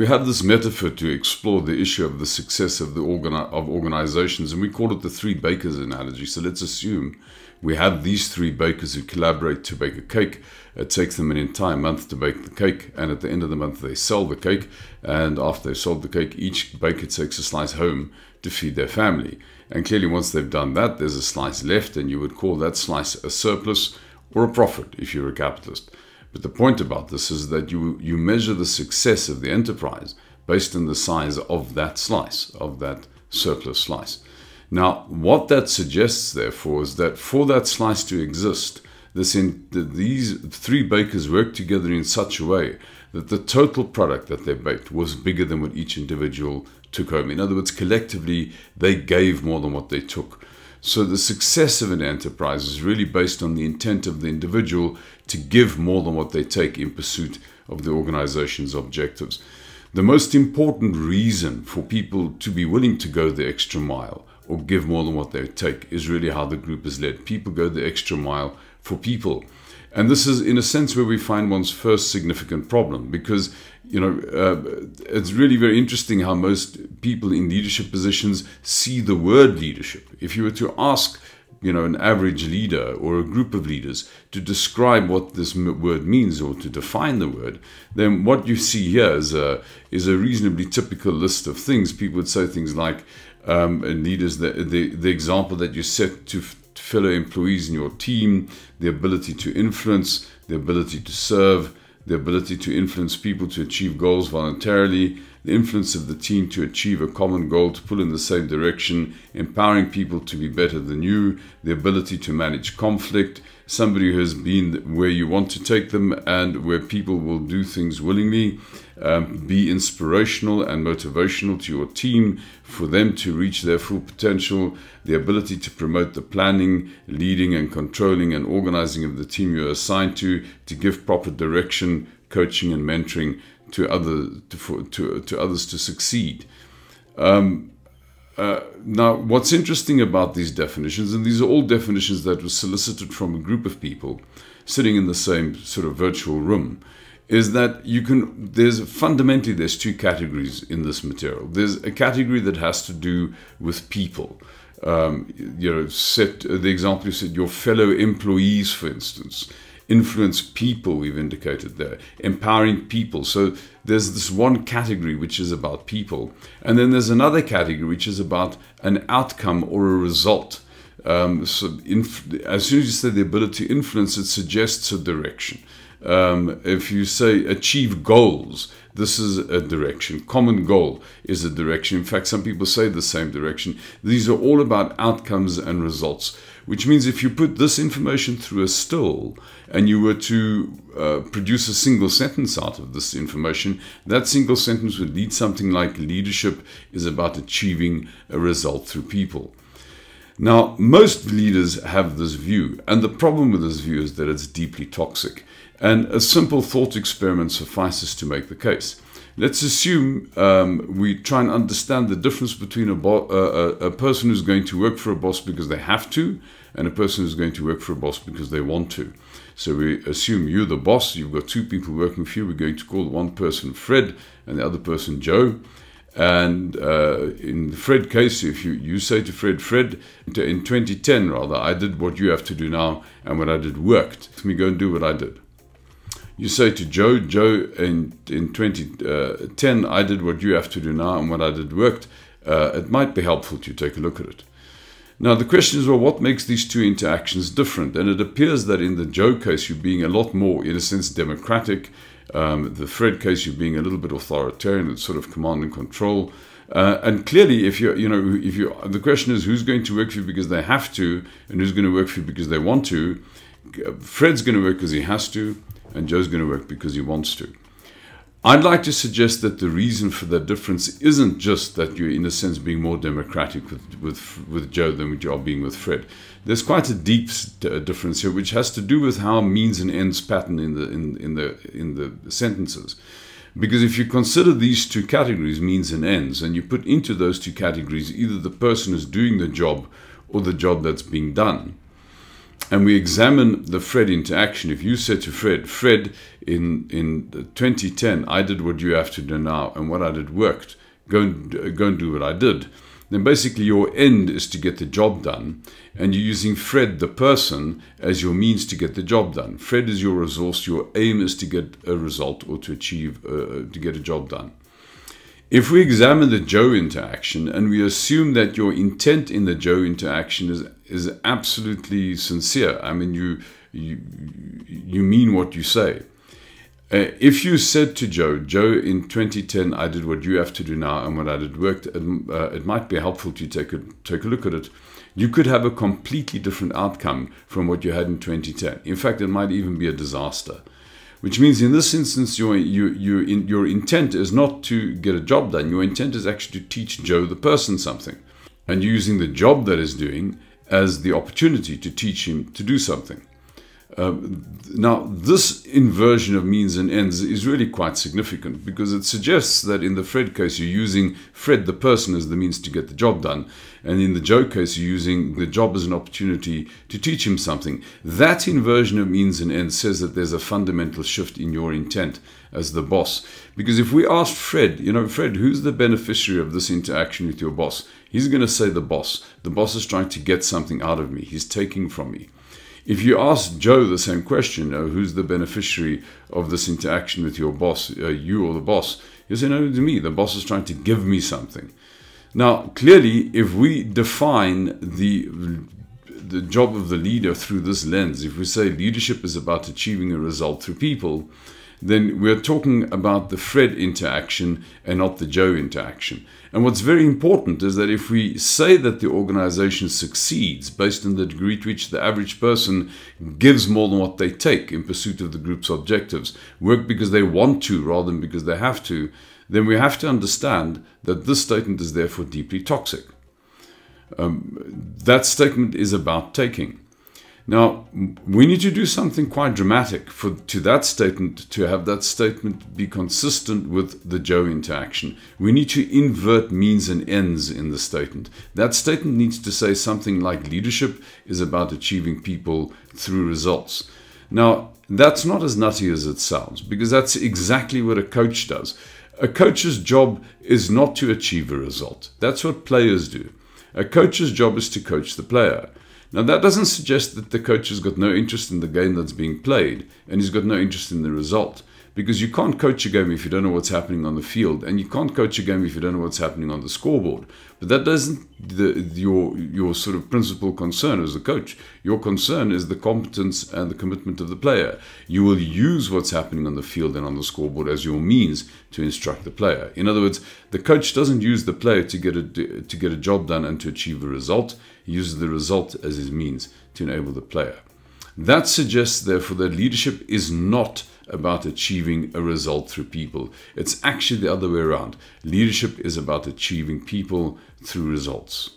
We have this metaphor to explore the issue of the success of the organi- of organizations, and we call it the three bakers analogy. So let's assume we have these three bakers who collaborate to bake a cake. It takes them an entire month to bake the cake, and at the end of the month, they sell the cake. And after they've sold the cake, each baker takes a slice home to feed their family. And clearly, once they've done that, there's a slice left, and you would call that slice a surplus or a profit if you're a capitalist. But the point about this is that you, you measure the success of the enterprise based on the size of that slice, of that surplus slice. Now, what that suggests, therefore, is that for that slice to exist, this in, these three bakers worked together in such a way that the total product that they baked was bigger than what each individual took home. In other words, collectively, they gave more than what they took. So the success of an enterprise is really based on the intent of the individual to give more than what they take in pursuit of the organization's objectives. The most important reason for people to be willing to go the extra mile or give more than what they take is really how the group is led. People go the extra mile for people. And this is, in a sense, where we find one's first significant problem because, you know, uh, it's really very interesting how most people in leadership positions see the word leadership. If you were to ask, you know, an average leader or a group of leaders to describe what this word means or to define the word, then what you see here is a, is a reasonably typical list of things. People would say things like, um, leaders, the, the, the example that you set to fellow employees in your team, the ability to influence, the ability to serve, the ability to influence people to achieve goals voluntarily, the influence of the team to achieve a common goal to pull in the same direction, empowering people to be better than you, the ability to manage conflict, somebody who has been where you want to take them and where people will do things willingly, um, be inspirational and motivational to your team for them to reach their full potential, the ability to promote the planning, leading, and controlling and organizing of the team you're assigned to, to give proper direction, coaching, and mentoring to other to, for, to, to others to succeed. Um, uh, now, what's interesting about these definitions, and these are all definitions that were solicited from a group of people sitting in the same sort of virtual room, is that you can. There's fundamentally there's two categories in this material. There's a category that has to do with people. Um, you know, set the example you said your fellow employees, for instance influence people, we've indicated there, empowering people. So there's this one category which is about people, and then there's another category which is about an outcome or a result. Um, so as soon as you say the ability to influence, it suggests a direction. Um, if you say achieve goals, this is a direction. Common goal is a direction. In fact, some people say the same direction. These are all about outcomes and results which means if you put this information through a still and you were to uh, produce a single sentence out of this information, that single sentence would lead something like leadership is about achieving a result through people. Now, most leaders have this view, and the problem with this view is that it's deeply toxic. And a simple thought experiment suffices to make the case. Let's assume um, we try and understand the difference between a, bo- a, a person who's going to work for a boss because they have to and a person who's going to work for a boss because they want to. So we assume you're the boss, you've got two people working for you. We're going to call one person Fred and the other person Joe. And uh, in Fred case, if you, you say to Fred, Fred, in 2010 rather, I did what you have to do now, and what I did worked. Let me go and do what I did. You say to Joe, Joe, in, in 2010, I did what you have to do now, and what I did worked. Uh, it might be helpful to take a look at it. Now, the question is, well, what makes these two interactions different? And it appears that in the Joe case, you're being a lot more, in a sense, democratic. Um, the Fred case, you're being a little bit authoritarian, it's sort of command and control. Uh, and clearly, if you you know, if you the question is who's going to work for you because they have to, and who's going to work for you because they want to. Fred's going to work because he has to, and Joe's going to work because he wants to. I'd like to suggest that the reason for that difference isn't just that you're, in a sense, being more democratic with, with, with Joe than you are being with Fred. There's quite a deep uh, difference here, which has to do with how means and ends pattern in the, in, in, the, in the sentences. Because if you consider these two categories, means and ends, and you put into those two categories either the person who's doing the job or the job that's being done, and we examine the Fred interaction, if you said to Fred, Fred, in, in 2010, I did what you have to do now, and what I did worked, go and, go and do what I did, then basically your end is to get the job done, and you're using Fred, the person, as your means to get the job done. Fred is your resource, your aim is to get a result or to achieve, uh, to get a job done. If we examine the Joe interaction and we assume that your intent in the Joe interaction is is absolutely sincere, I mean you you you mean what you say. Uh, if you said to Joe, Joe, in 2010, I did what you have to do now, and what I did worked, uh, it might be helpful to take a, take a look at it. You could have a completely different outcome from what you had in 2010. In fact, it might even be a disaster which means in this instance your, you, you, in, your intent is not to get a job done. Your intent is actually to teach Joe the person something and using the job that is doing as the opportunity to teach him to do something. Um, now, this inversion of means and ends is really quite significant because it suggests that in the Fred case, you're using Fred the person as the means to get the job done. And in the Joe case, you're using the job as an opportunity to teach him something. That inversion of means and ends says that there's a fundamental shift in your intent as the boss. Because if we asked Fred, you know, Fred, who's the beneficiary of this interaction with your boss? He's going to say the boss. The boss is trying to get something out of me, he's taking from me. If you ask Joe the same question, who's the beneficiary of this interaction with your boss, uh, you or the boss, he'll say, no, it's me. The boss is trying to give me something. Now, clearly, if we define the the job of the leader through this lens, if we say leadership is about achieving a result through people, then we're talking about the Fred interaction and not the Joe interaction. And what's very important is that if we say that the organization succeeds based on the degree to which the average person gives more than what they take in pursuit of the group's objectives, work because they want to rather than because they have to, then we have to understand that this statement is therefore deeply toxic. Um, that statement is about taking. Now, we need to do something quite dramatic for to that statement to have that statement be consistent with the Joe interaction. We need to invert means and ends in the statement. That statement needs to say something like leadership is about achieving people through results. Now, that's not as nutty as it sounds because that's exactly what a coach does. A coach's job is not to achieve a result. That's what players do. A coach's job is to coach the player. Now, that doesn't suggest that the coach has got no interest in the game that's being played and he's got no interest in the result. Because you can't coach a game if you don't know what's happening on the field, and you can't coach a game if you don't know what's happening on the scoreboard. But that doesn't the, your your sort of principal concern as a coach. Your concern is the competence and the commitment of the player. You will use what's happening on the field and on the scoreboard as your means to instruct the player. In other words, the coach doesn't use the player to get a to get a job done and to achieve a result. He uses the result as his means to enable the player. That suggests, therefore, that leadership is not about achieving a result through people. It's actually the other way around. Leadership is about achieving people through results.